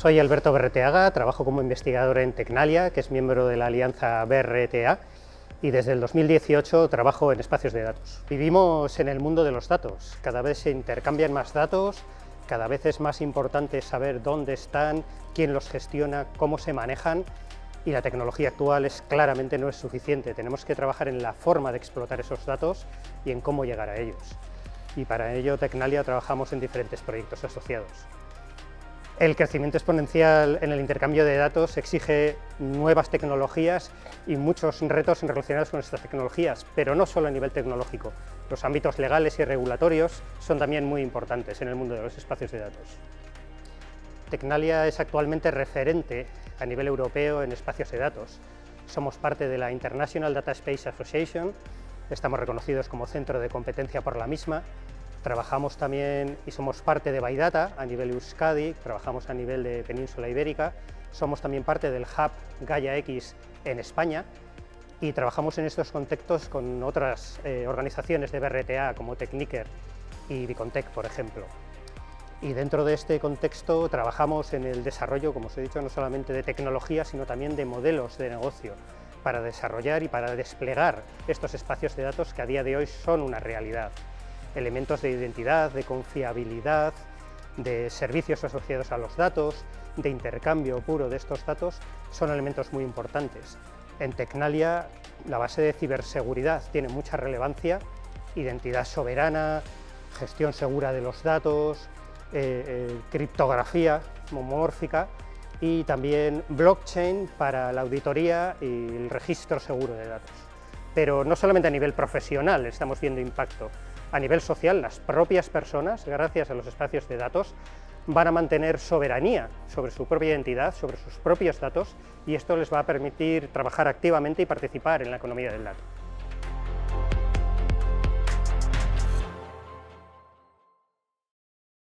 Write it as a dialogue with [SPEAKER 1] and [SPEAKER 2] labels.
[SPEAKER 1] Soy Alberto Berreteaga, trabajo como investigador en Tecnalia, que es miembro de la alianza BRTA, y desde el 2018 trabajo en espacios de datos. Vivimos en el mundo de los datos, cada vez se intercambian más datos, cada vez es más importante saber dónde están, quién los gestiona, cómo se manejan, y la tecnología actual es claramente no es suficiente, tenemos que trabajar en la forma de explotar esos datos y en cómo llegar a ellos. Y para ello Tecnalia trabajamos en diferentes proyectos asociados. El crecimiento exponencial en el intercambio de datos exige nuevas tecnologías y muchos retos relacionados con estas tecnologías, pero no solo a nivel tecnológico. Los ámbitos legales y regulatorios son también muy importantes en el mundo de los espacios de datos. Tecnalia es actualmente referente a nivel europeo en espacios de datos. Somos parte de la International Data Space Association, estamos reconocidos como centro de competencia por la misma Trabajamos también y somos parte de Baidata a nivel Euskadi, trabajamos a nivel de Península Ibérica, somos también parte del Hub Gaia X en España y trabajamos en estos contextos con otras eh, organizaciones de BRTA como Techniker y Bicontec, por ejemplo. Y dentro de este contexto trabajamos en el desarrollo, como os he dicho, no solamente de tecnología, sino también de modelos de negocio para desarrollar y para desplegar estos espacios de datos que a día de hoy son una realidad elementos de identidad, de confiabilidad, de servicios asociados a los datos, de intercambio puro de estos datos, son elementos muy importantes. En Tecnalia la base de ciberseguridad tiene mucha relevancia, identidad soberana, gestión segura de los datos, eh, eh, criptografía homomórfica y también blockchain para la auditoría y el registro seguro de datos. Pero no solamente a nivel profesional estamos viendo impacto, a nivel social, las propias personas, gracias a los espacios de datos, van a mantener soberanía sobre su propia identidad, sobre sus propios datos, y esto les va a permitir trabajar activamente y participar en la economía del dato.